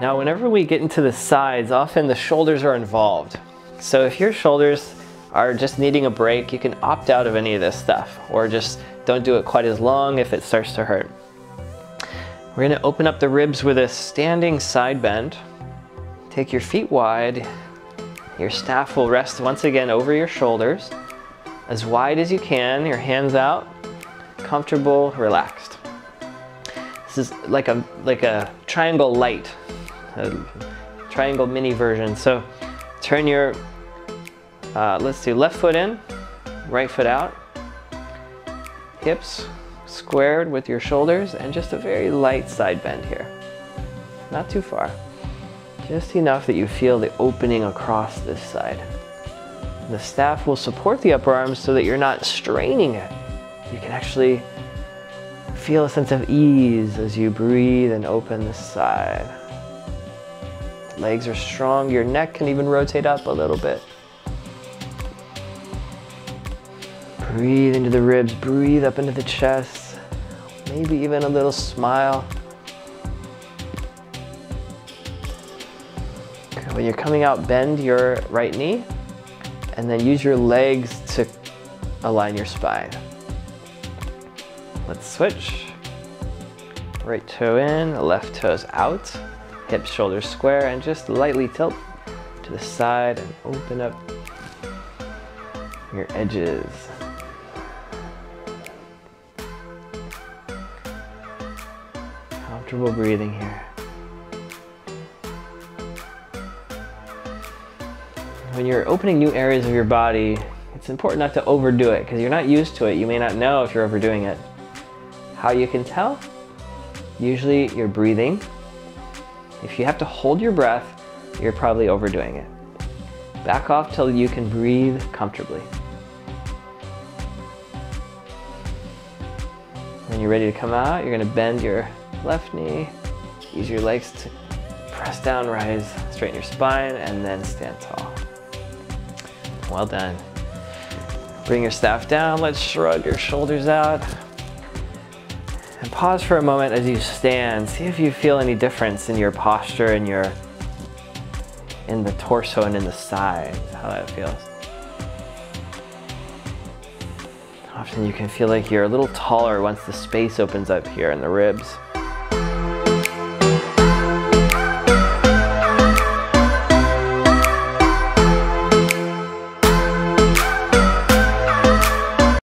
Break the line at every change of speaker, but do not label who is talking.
Now, whenever we get into the sides, often the shoulders are involved. So if your shoulders are just needing a break, you can opt out of any of this stuff or just don't do it quite as long if it starts to hurt. We're gonna open up the ribs with a standing side bend. Take your feet wide. Your staff will rest once again over your shoulders. As wide as you can, your hands out, comfortable, relaxed. This is like a, like a triangle light, a triangle mini version. So turn your, uh, let's do left foot in, right foot out, hips squared with your shoulders and just a very light side bend here. Not too far. Just enough that you feel the opening across this side. The staff will support the upper arms so that you're not straining it. You can actually feel a sense of ease as you breathe and open this side. Legs are strong, your neck can even rotate up a little bit. Breathe into the ribs, breathe up into the chest, maybe even a little smile. When you're coming out, bend your right knee and then use your legs to align your spine. Let's switch. Right toe in, left toes out, hips, shoulders square, and just lightly tilt to the side and open up your edges. Comfortable breathing here. When you're opening new areas of your body, it's important not to overdo it because you're not used to it. You may not know if you're overdoing it. How you can tell? Usually you're breathing. If you have to hold your breath, you're probably overdoing it. Back off till you can breathe comfortably. When you're ready to come out, you're gonna bend your left knee, use your legs to press down, rise, straighten your spine, and then stand tall. Well done. Bring your staff down, let's shrug your shoulders out. And pause for a moment as you stand. See if you feel any difference in your posture and your in the torso and in the sides, how that feels. Often you can feel like you're a little taller once the space opens up here in the ribs.